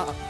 야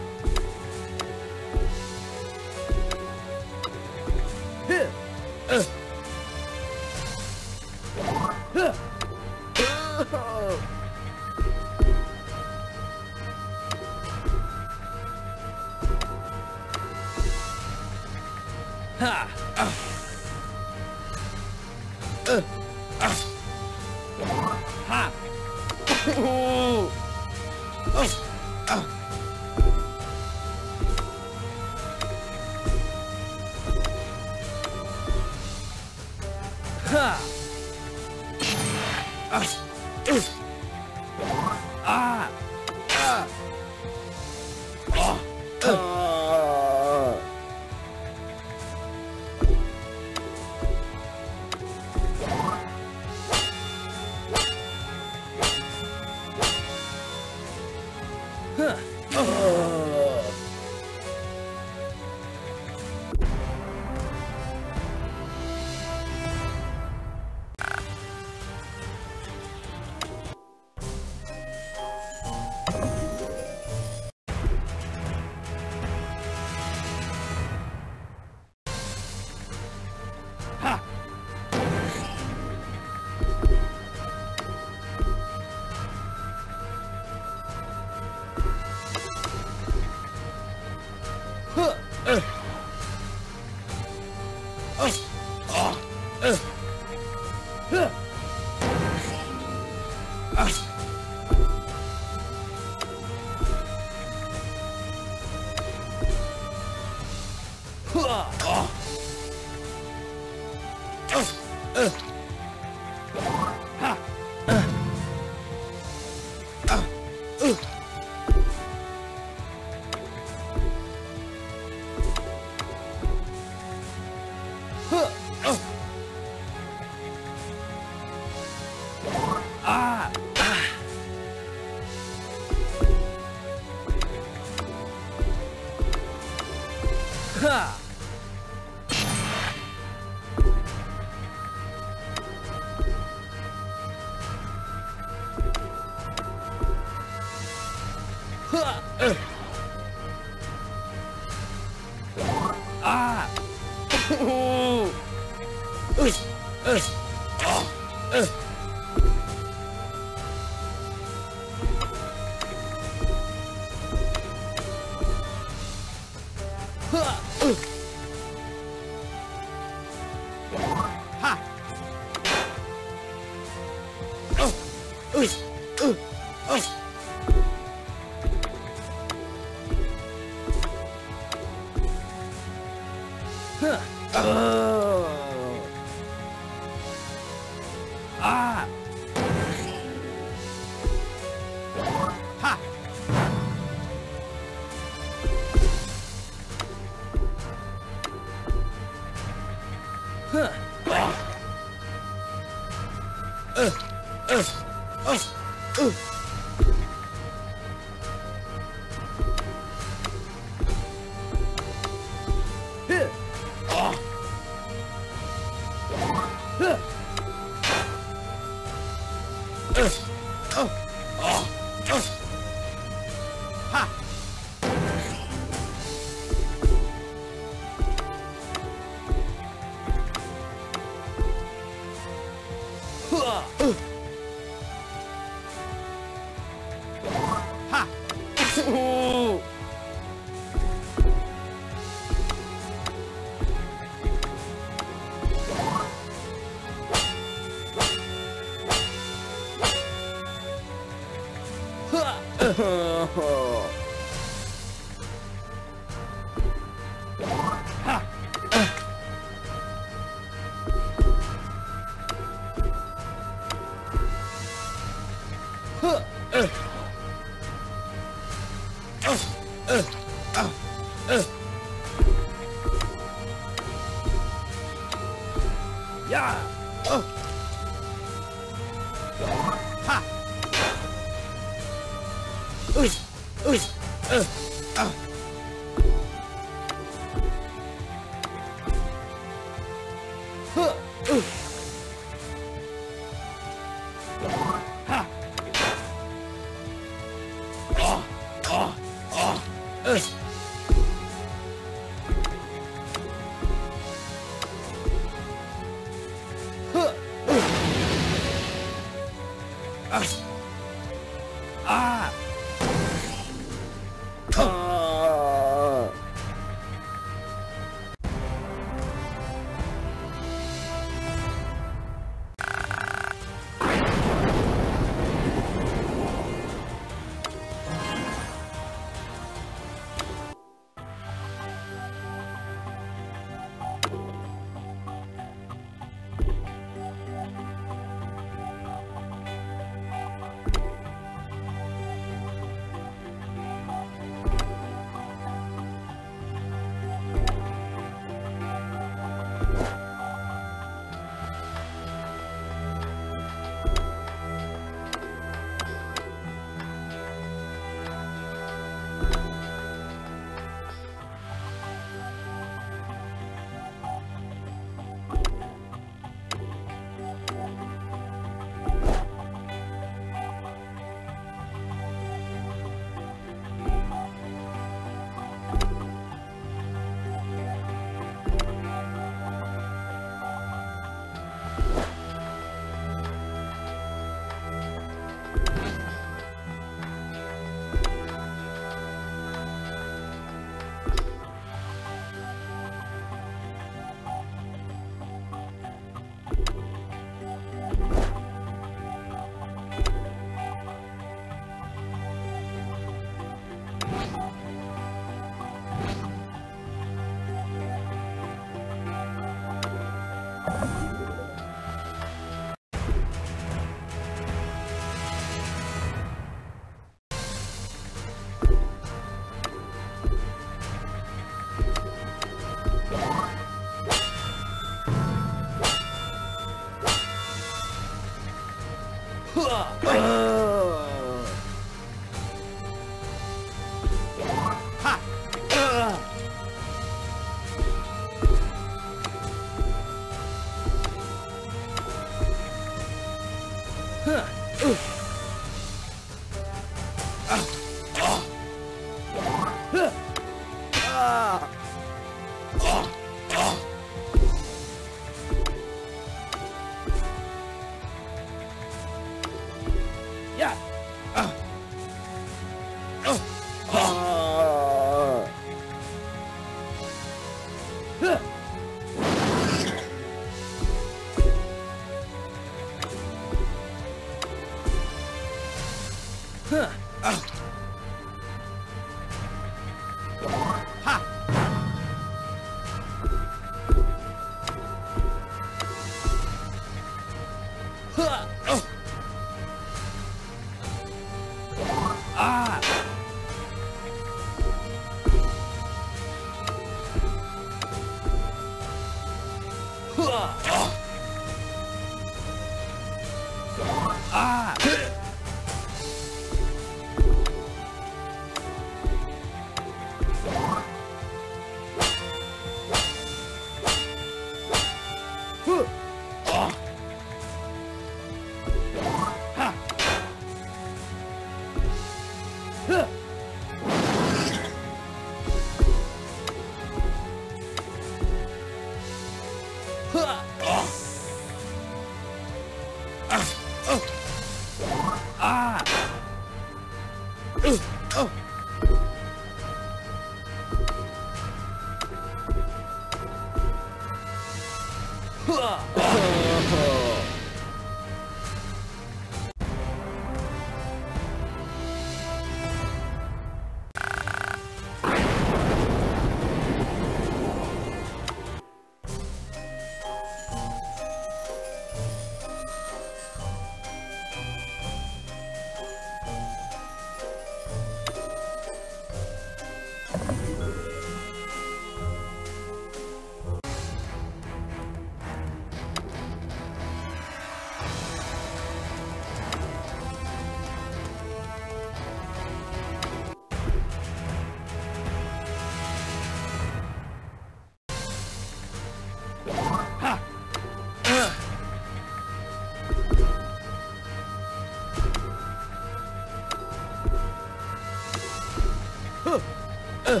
Uh.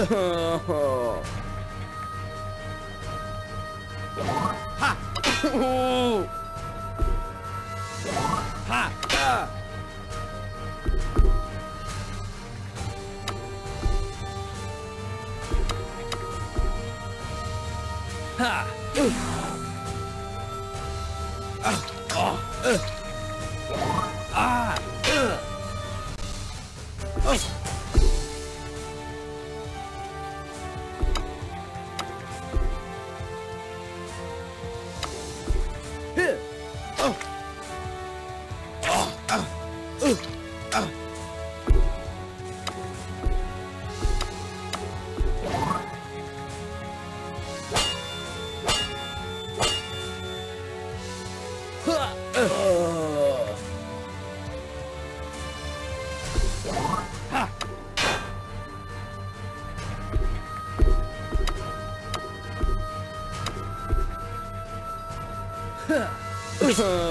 oh. Uh.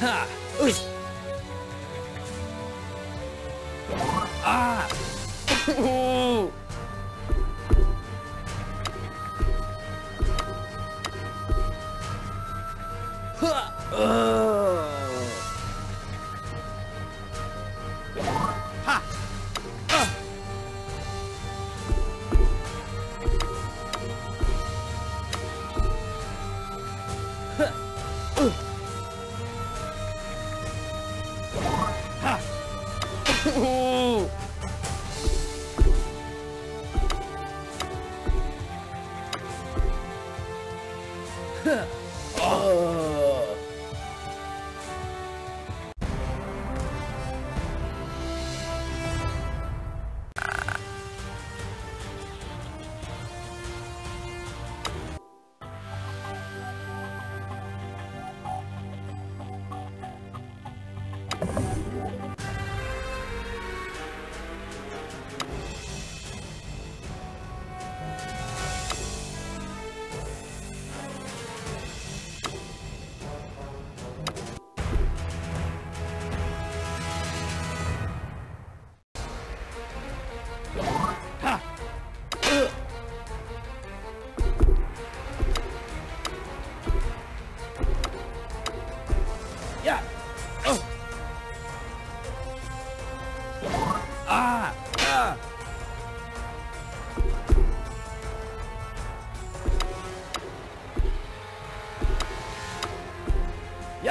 はあうっ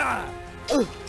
Yeah! Ugh.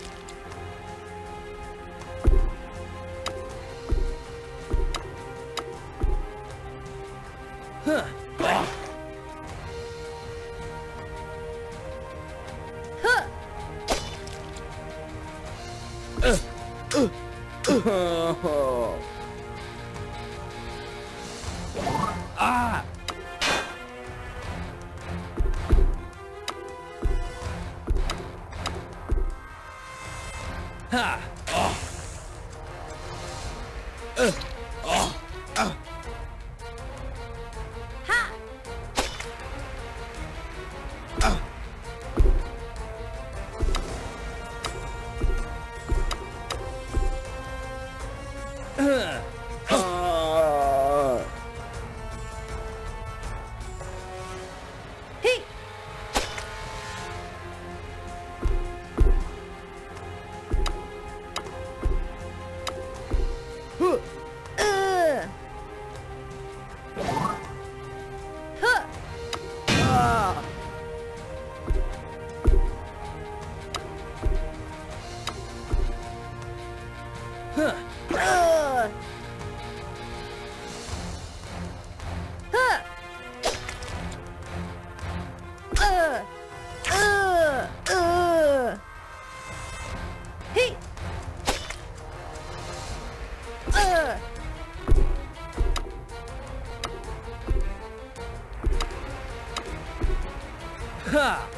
Ха!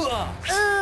うわ。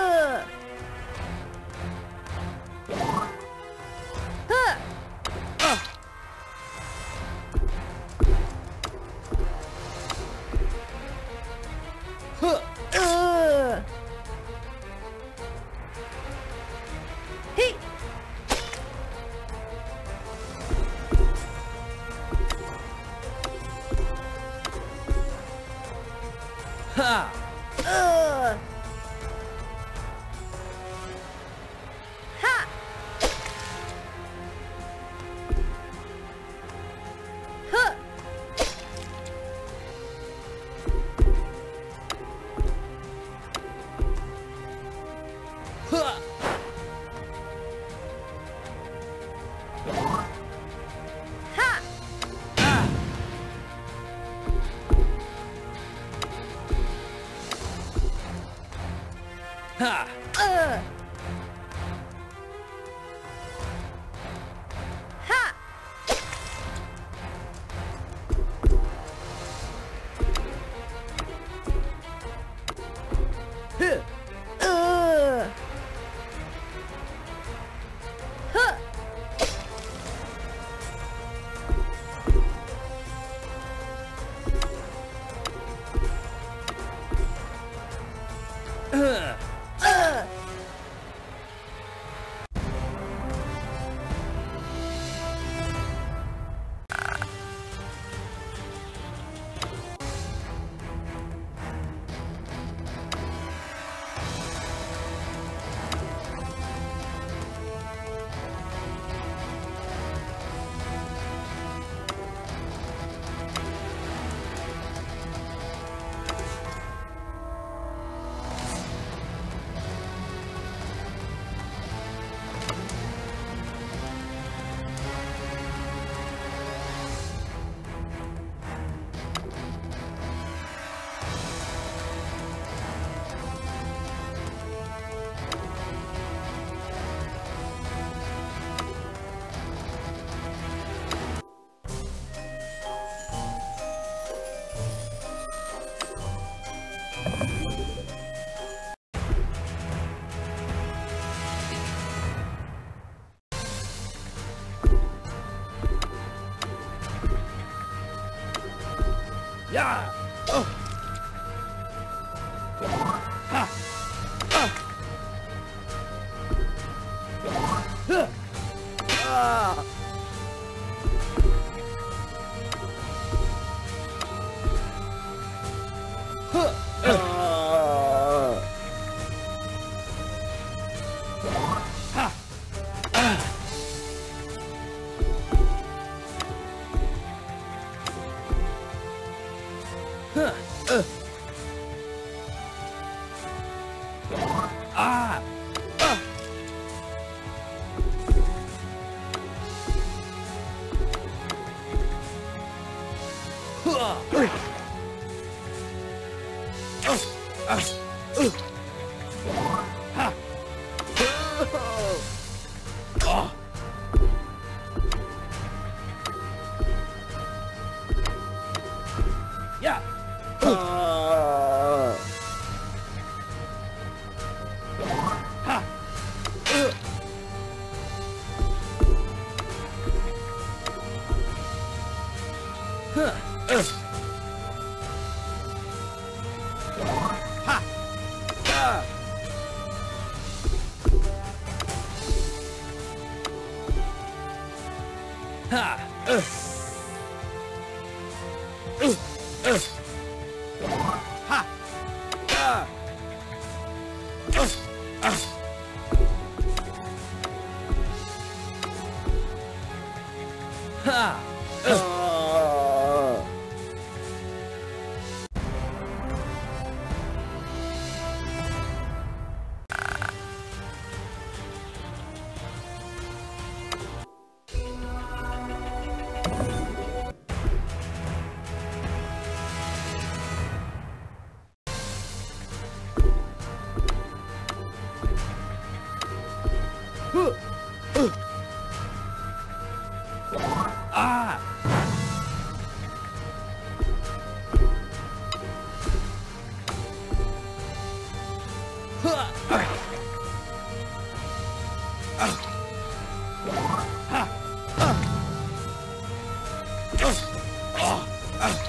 Huh! Uh! Oh.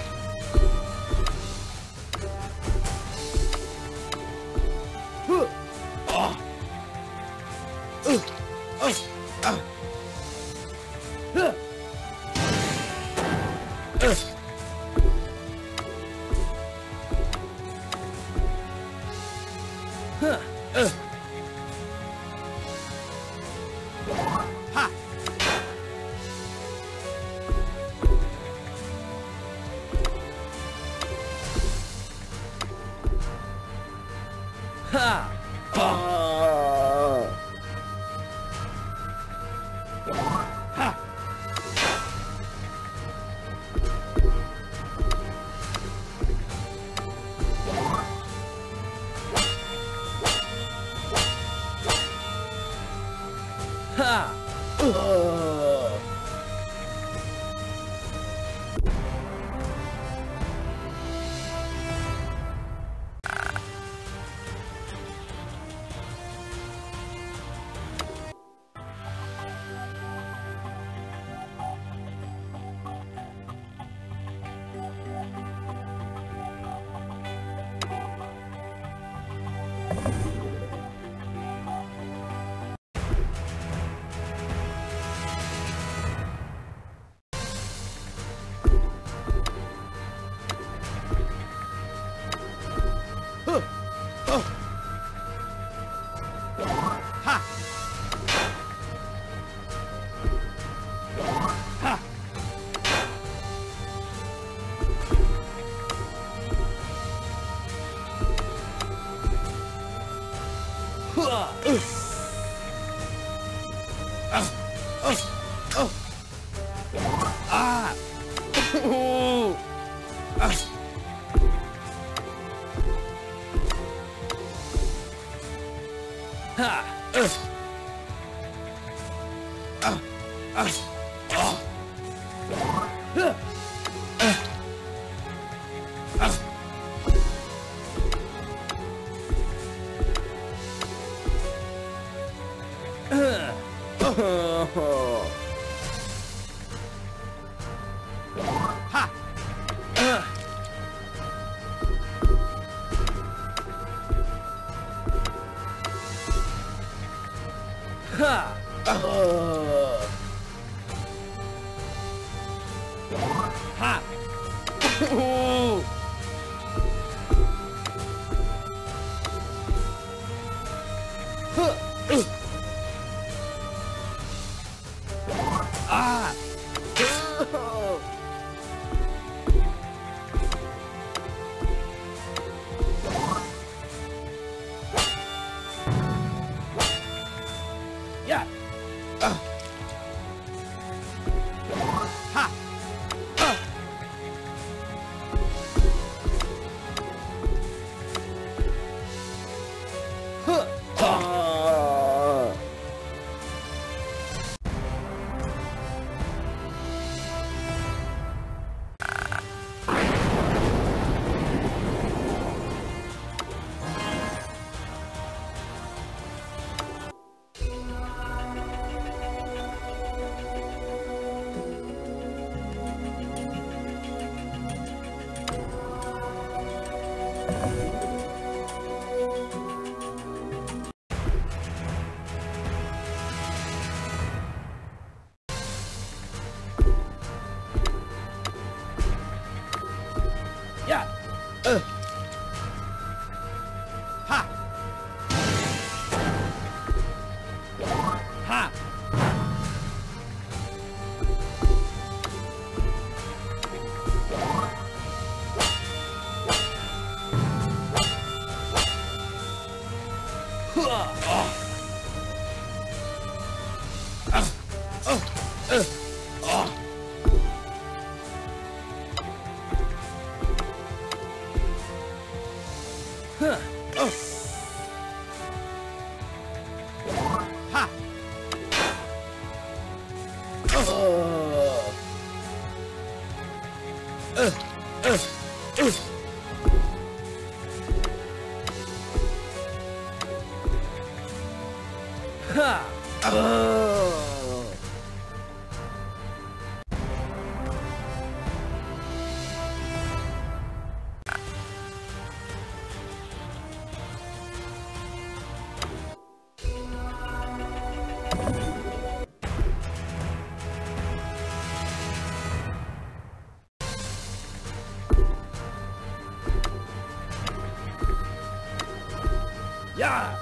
fire!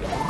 Yeah.